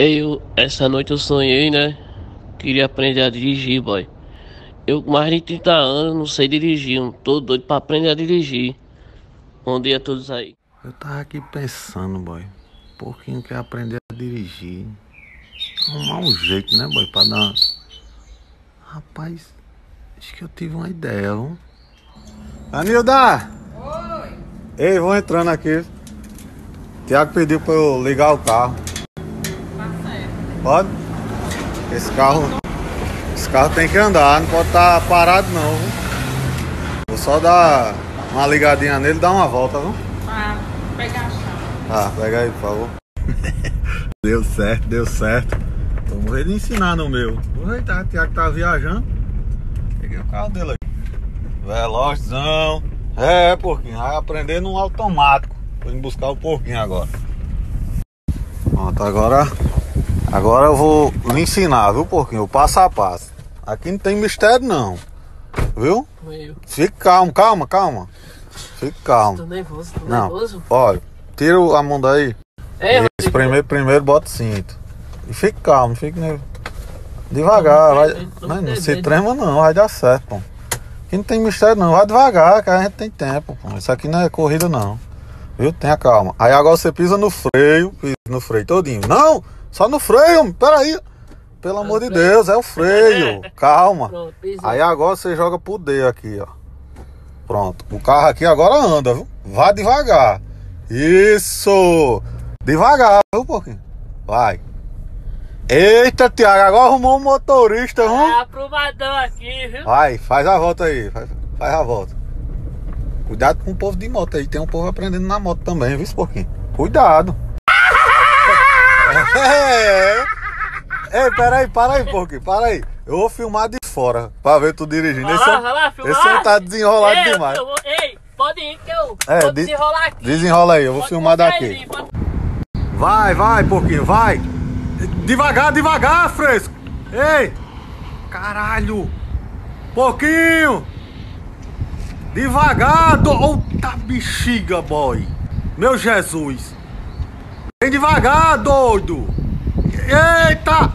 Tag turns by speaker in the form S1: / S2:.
S1: Eu, essa noite eu sonhei, né? Queria aprender a dirigir, boy. Eu com mais de 30 anos não sei dirigir, não tô doido pra aprender a dirigir. Bom dia a todos aí.
S2: Eu tava aqui pensando, boy. Um pouquinho quer aprender a dirigir. Arrumar um jeito, né, boy? Pra dar. Rapaz, acho que eu tive uma ideia, viu? Anilda! Oi! Ei, vou entrando aqui. Tiago pediu pra eu ligar o carro. Pode? Esse carro. Esse carro tem que andar, não pode estar tá parado não. Viu? Vou só dar uma ligadinha nele e dar uma volta, viu?
S3: Ah, pegar a chave.
S2: Ah, pega aí, por favor. deu certo, deu certo. Tô morrendo de ensinar no meu. Aproveitar, o Thiago tá viajando. Peguei o carro dele aqui. Velozão. É, porquinho. Vai aprender num automático. Tô indo buscar o porquinho agora. Pronto, agora Agora eu vou lhe ensinar, viu, porquinho? O passo a passo. Aqui não tem mistério, não. Viu? Fique calmo, calma, calma. Fique calmo.
S1: Tô nervoso, tô
S2: não.
S1: nervoso.
S2: Olha, tira a mão daí.
S1: É,
S2: Esse primeiro, primeiro bota o cinto. E fique calmo, fique nervoso. Devagar, vai. Não, não se trema não, vai dar certo, pô. Aqui não tem mistério não, vai devagar, que a gente tem tempo, pô. Isso aqui não é corrida não. Viu? Tenha calma. Aí agora você pisa no freio, pisa no freio todinho. Não! Só no freio, peraí. Pelo amor de Deus, é o freio. Calma. Aí agora você joga pro D aqui, ó. Pronto. O carro aqui agora anda, viu? Vá devagar. Isso. Devagar, viu, pouquinho? Vai. Eita, Tiago, agora arrumou um motorista, viu?
S1: É aprovadão aqui, viu?
S2: Vai, faz a volta aí. Faz, faz a volta. Cuidado com o povo de moto aí. Tem um povo aprendendo na moto também, viu, pouquinho? Cuidado. É. Ei, peraí, para aí, pouquinho, para aí. Eu vou filmar de fora pra ver tu dirigindo.
S1: Vai
S2: esse
S1: lá,
S2: é-
S1: vai lá, filmar.
S2: esse aí tá desenrolado
S1: Ei,
S2: demais.
S1: eu vou- ei, pode ir que eu
S2: É,
S1: vou
S2: de-
S1: desenrolar aqui.
S2: Desenrola aí, eu vou
S1: Pode
S2: filmar daqui.
S1: aí, pode-
S2: Vai, vai, pouquinho, vai. Devagar, devagar, fresco. Ei, caralho. Pouquinho. Devagar, do... Outa bexiga, boy. Meu Jesus. Vem devagar, doido. Eita.